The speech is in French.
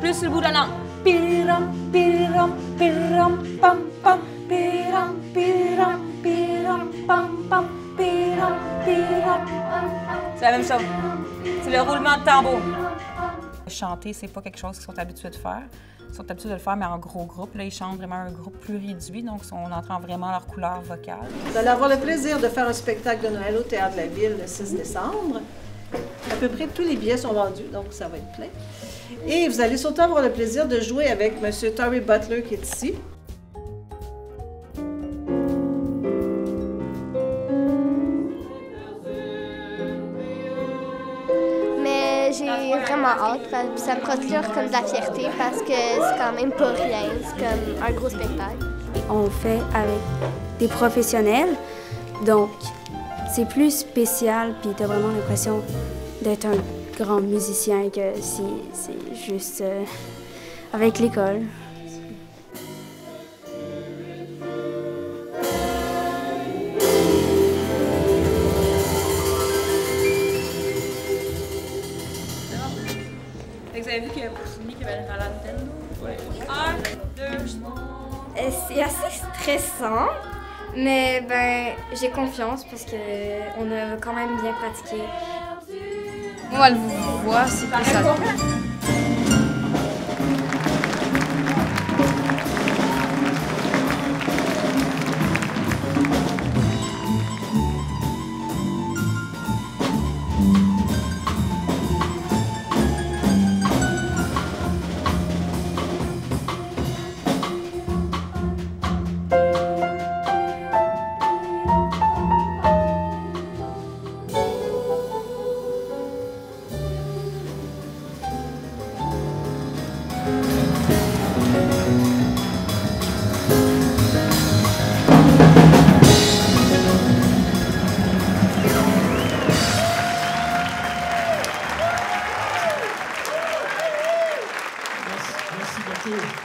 Plus le bout pam, pam. C'est la même chose. C'est le roulement de tambour. Chanter, c'est pas quelque chose qu'ils sont habitués de faire. Ils sont habitués de le faire, mais en gros groupe. Là, ils chantent vraiment un groupe plus réduit, donc on entend vraiment leur couleur vocale. Vous allez avoir le plaisir de faire un spectacle de Noël au Théâtre de la Ville le 6 décembre. À peu près tous les billets sont vendus, donc ça va être plein. Et vous allez surtout avoir le plaisir de jouer avec M. Tory Butler qui est ici. J'ai vraiment hâte, ça me procure comme de la fierté parce que c'est quand même pas rien, c'est comme un gros spectacle. On fait avec des professionnels, donc c'est plus spécial, puis t'as vraiment l'impression d'être un grand musicien que si c'est juste euh, avec l'école. Vous avez vu qu'il y a Poussini qui va être à l'antenne? Oui. Un, deux, Euh, C'est assez stressant, mais ben j'ai confiance parce que on a quand même bien pratiqué. Moi, elle vous voit, c'est plus ça. Merci, merci beaucoup.